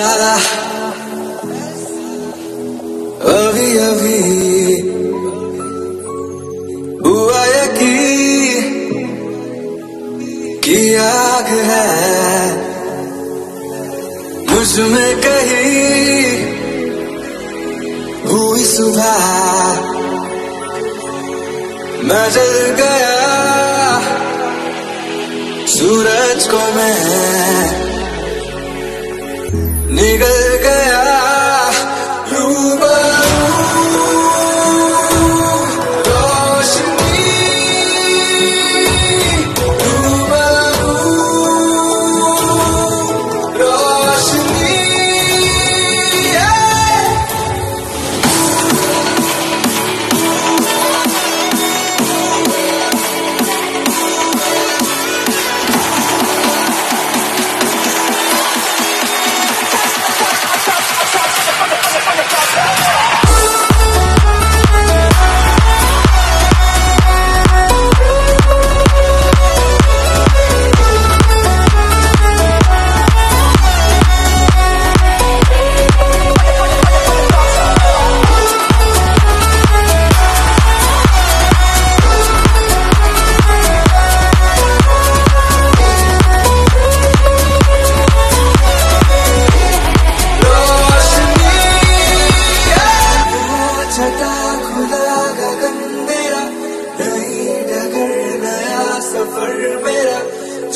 साला अभी अभी। हुआ कि आग है। मुझमें कहीं हुई सुबह। मैं गया, सूरज को मैं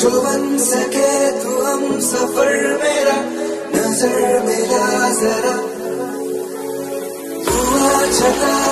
जो बन सके तू हम सफ़र मेरा नज़र मेरा जरा हुआ छटा